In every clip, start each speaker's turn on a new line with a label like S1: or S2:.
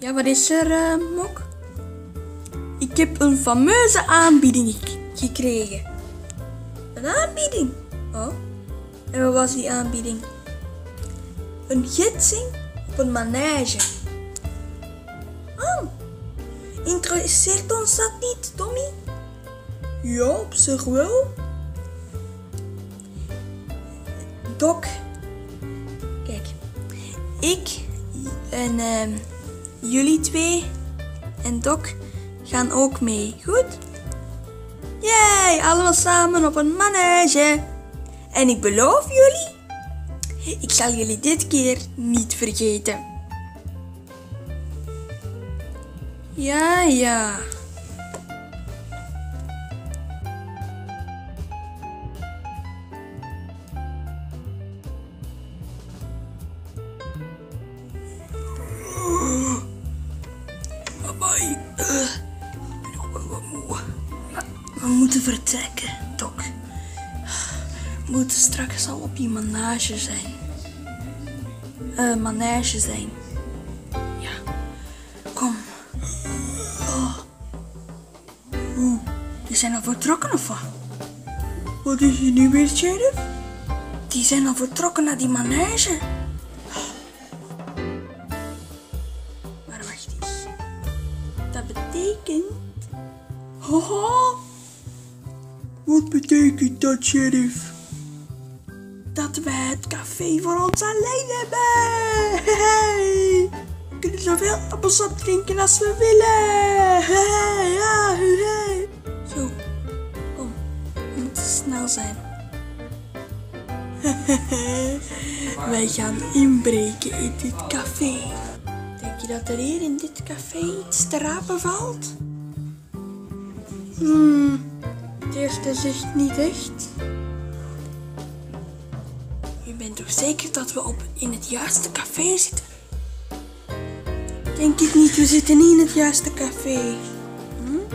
S1: Ja, wat is er, eh, Mok? Ik heb een fameuze aanbieding gek- gekregen. Een aanbieding? Oh. En wat was die aanbieding? Een gidsing op een manege. Oh. Interesseert ons dat niet, Tommy? Ja, op zich wel. Doc, kijk, ik en ehm, jullie twee en Doc gaan ook mee, goed? Yay, allemaal samen op een manege. En ik beloof jullie, ik zal jullie dit keer niet vergeten. Ja, ja. We moeten vertrekken, Doc. We moeten straks al op die manage zijn. Eh, manege zijn. Ja, kom. Oh. Oeh, die zijn al vertrokken of wat? Wat is hier nu weer, sheriff? Die zijn al vertrokken naar die manege. Maar wacht eens. Dat betekent... Haha. Betekent dat, sheriff? Dat wij het café voor ons alleen hebben. Hey. We kunnen zoveel appelsap drinken als we willen. Hey, ja. Zo, kom. We moeten snel zijn. wij gaan inbreken in dit café. Denk je dat er hier in dit café iets te rapen valt? Hmm, het eerste zegt niet echt. Je bent toch zeker dat we op in het juiste café zitten? Denk ik niet, we zitten niet in het juiste café. Hm?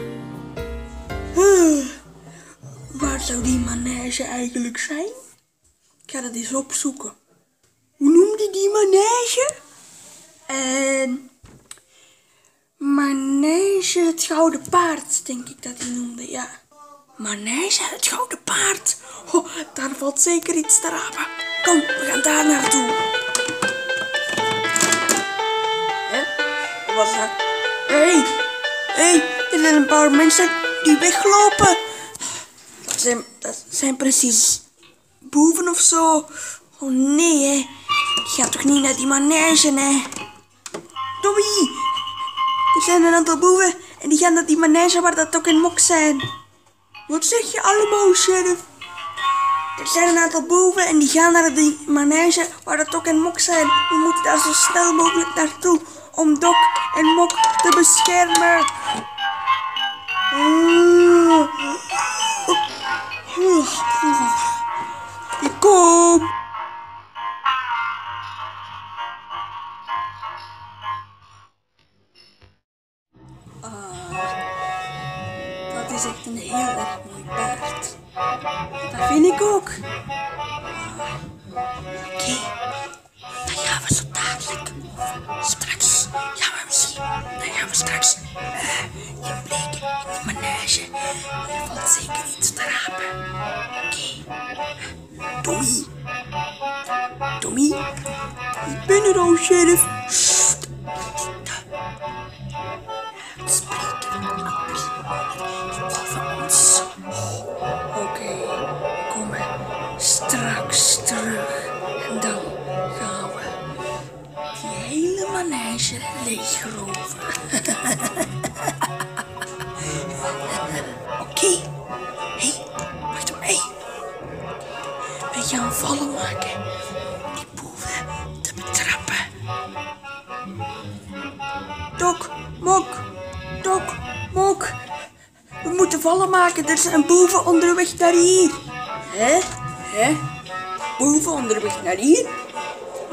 S1: Huh. Waar zou die manege eigenlijk zijn? Ik ga dat eens opzoeken. Hoe noemde die manege? En Manege het Gouden Paard, denk ik dat hij noemde, ja. Manege het Gouden Paard. Oh, daar valt zeker iets te rapen. Kom, we gaan daar naartoe. Hè? Wat was dat? Hé, hey, hé, hey, er zijn een paar mensen die weglopen. Dat zijn, dat zijn precies boeven of zo. Oh nee, hè. Ik ga toch niet naar die manege, hè. Tommy, er zijn een aantal boeven en die gaan naar die manege waar dat ook en mok zijn. Wat zeg je allemaal, sheriff? Er zijn een aantal boeven en die gaan naar die manege waar dat ook en mok zijn. We moeten daar zo snel mogelijk naartoe om Doc en Mok te beschermen. Ik kom. Is echt een heel erg mooi paard. Dat vind ik ook. Oké, dan gaan we zo dadelijk. Straks gaan we zien. Dan gaan we straks uh, inbreken in de manege. Er valt zeker iets te rapen. Oké. Tommy. Tommy. Ik ben er al, sheriff. Maken. Er zijn boeven onderweg naar hier. Hè? Hè? Boeven onderweg naar hier?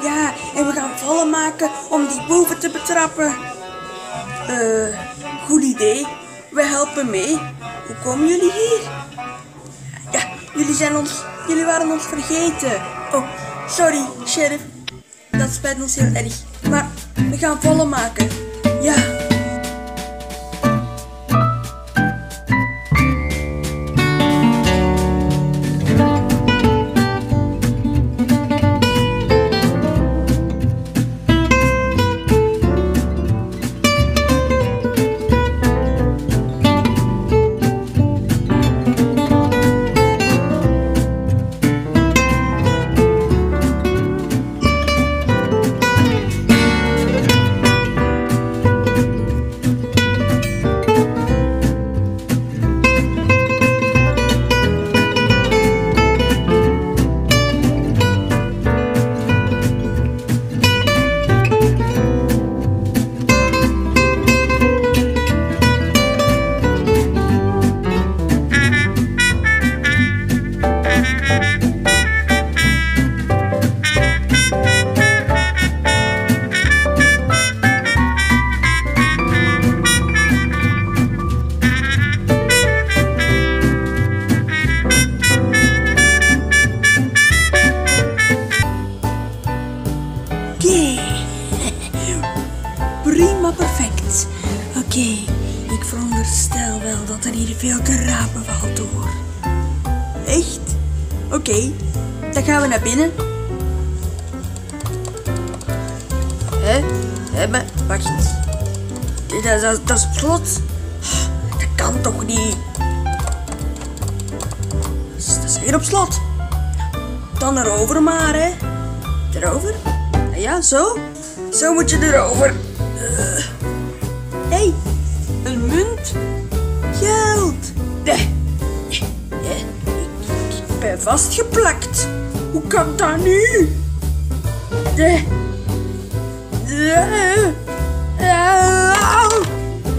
S1: Ja, en we gaan vallen maken om die boeven te betrappen. Eh, goed idee. We helpen mee. Hoe komen jullie hier? Ja, jullie zijn ons, jullie waren ons vergeten. Oh, sorry, sheriff. Dat spijt ons heel erg. Maar we gaan volle maken. Te rapen valt door. Echt? Oké, dan gaan we naar binnen. Hè? Hè, maar wacht. Dat, dat, dat is slot. Dat kan toch niet? Dat is, dat is hier op slot. Dan erover maar, hè. Erover? Ja, zo. Zo moet je erover. Hé, hey, een munt. Nee. Ik, ben vastgeplakt. Hoe kan dat nu? Nee. Nee.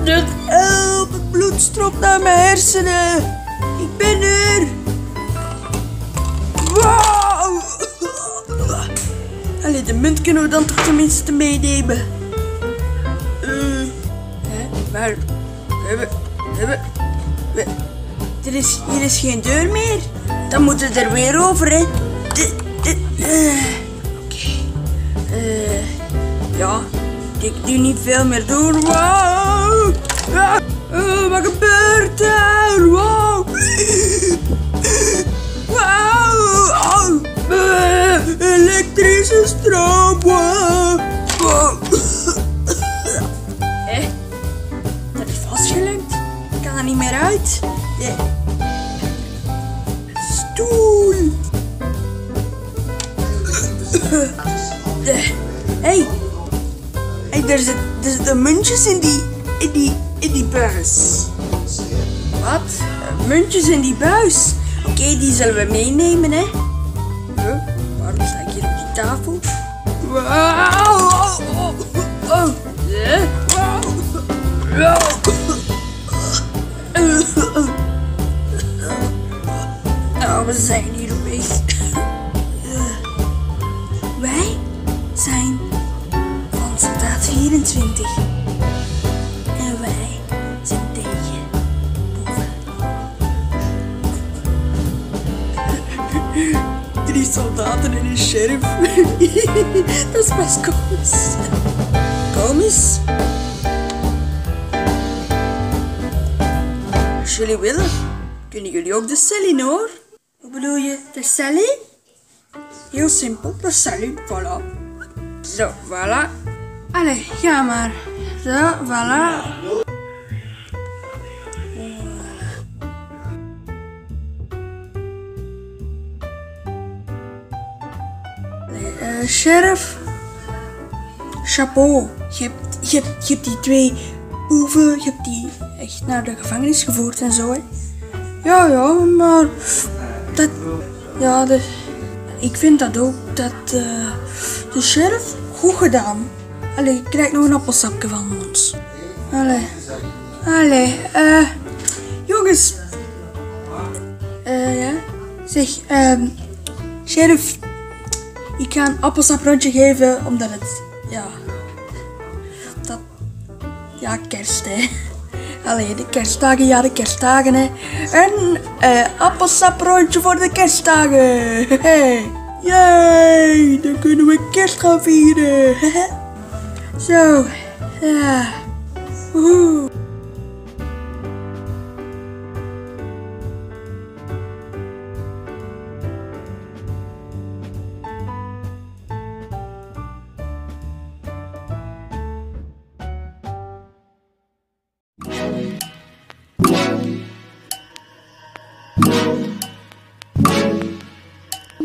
S1: Het, bloed stroomt naar mijn hersenen. Ik ben er. Wow. Allee, de munt kunnen we dan toch tenminste meenemen. Eh, hè, maar we hebben, er is, hier is geen deur meer. Dan moeten we er weer over, hè. Eh, Oké. Eh, ja, ik doe niet veel meer doen. Wow. Eh, wat gebeurt er? Wow. Au! Eh, elektrische stroom! Wow! Wow! Hé? Dat is vastgelemd. Ik kan er niet meer uit. Er zitten er zitten muntjes in die... in die... in die buis. Wat? Muntjes in die buis? Oké, die zullen we meenemen, hè? Huh? Waarom sta ik hier op die tafel? Wauw! Drie soldaten en een sheriff. Dat is best komisch. Komisch? Als jullie willen, kunnen jullie ook de cel in hoor. Hoe bedoel je, de cel in? Heel simpel, de cel in, voilà. Zo, voilà. Allee, ga maar. Zo, voilà. Sheriff. Chapeau. Je hebt, je, hebt, je hebt die twee boeven, je hebt die echt naar de gevangenis gevoerd en zo, hè. Ja, ja, maar dat, ja, de, ik vind dat ook, dat eh, de sheriff, goed gedaan. Allee, ik krijg nog een appelsapje van ons. Allee, allee, eh, jongens. Eh, ja, zeg, ehm, sheriff, ik ga een appelsaprondje geven, omdat het, ja, ja, kerst, hè. Allee, de kerstdagen, ja, de kerstdagen, hè. Een eh, appelsaprondje voor de kerstdagen. Hey. Yay, dan kunnen we kerst gaan vieren. Zo. Ja.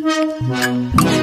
S2: Mm-hmm.